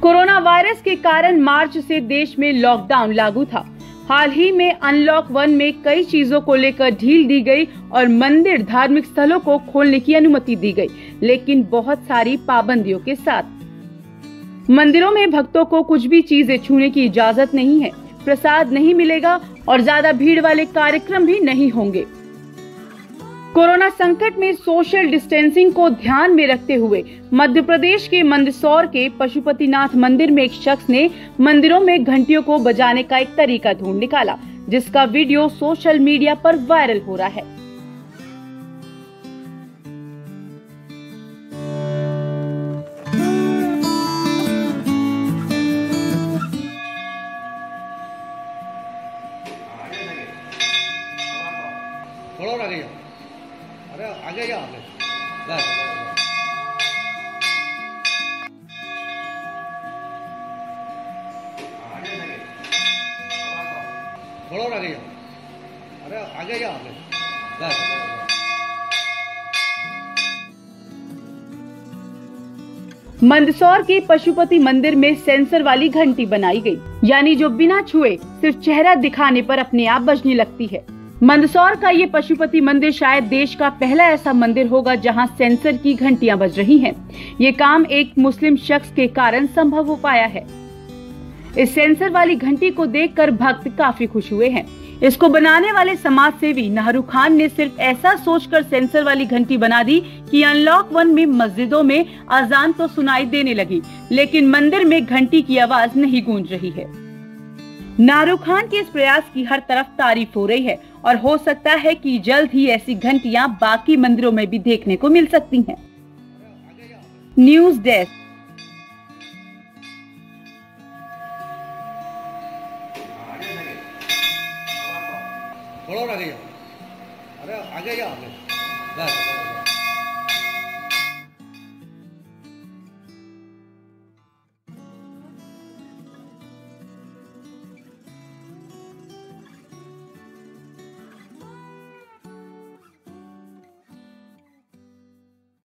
Virus के कारण मार्च से देश में लॉकडाउन लागू था। हाल ही में अनलॉक वन में कई चीज़ों को लेकर ढील दी गई और मंदिर धार्मिक स्थलों को खोलने की अनुमति दी गई, लेकिन बहुत सारी पाबंदियों के साथ। मंदिरों में भक्तों को कुछ भी चीज़ें छूने की इजाज़त नहीं है। प्रसाद नहीं मिलेगा और ज़्यादा भीड़ वाले कार्यक्रम भी नहीं होंगे। कोरोना संकट में सोशल डिस्टेंसिंग को ध्यान में रखते हुए मध्य प्रदेश के मंदसौर के पशुपतिनाथ मंदिर में एक शख्स ने मंदिरों में घंटियों को बजाने का एक तरीका ढूंढ निकाला, जिसका वीडियो सोशल मीडिया पर वायरल हो रहा है। थोड़ा अरे आगे जाओ बस। थोड़ा आगे जाओ। अरे आगे जाओ बस। मंदसौर के पशुपति मंदिर में सेंसर वाली घंटी बनाई गई, यानी जो बिना छुए सिर्फ़ चेहरा दिखाने पर अपने आप बजने लगती है। मंदसौर का ये पशुपति मंदिर शायद देश का पहला ऐसा मंदिर होगा जहाँ सेंसर की घंटियाँ बज रही हैं। ये काम एक मुस्लिम शख्स के कारण संभव हो पाया है। इस सेंसर वाली घंटी को देखकर भक्त काफ़ी खुश हुए हैं। इसको बनाने वाले समाज सेवी नहरू खान ने सिर्फ़ ऐसा सोचकर सेंसर वाली घंटी बना दी कि अनलॉक वन में मस्जिदों में अजान तो सुनाई देने लगी, लेकिन मंदिर में घंटी की आवाज़ नहीं गूंज रही है। नारू खान के इस प्रयास की हर तरफ़ तारीफ़ हो रही है। और हो सकता है कि जल्द ही ऐसी घंटियाँ बाकी मंदिरों में भी देखने को मिल सकती हैं। News desk. थोड़ा आगे जाओ। अरे, आगे जाओ।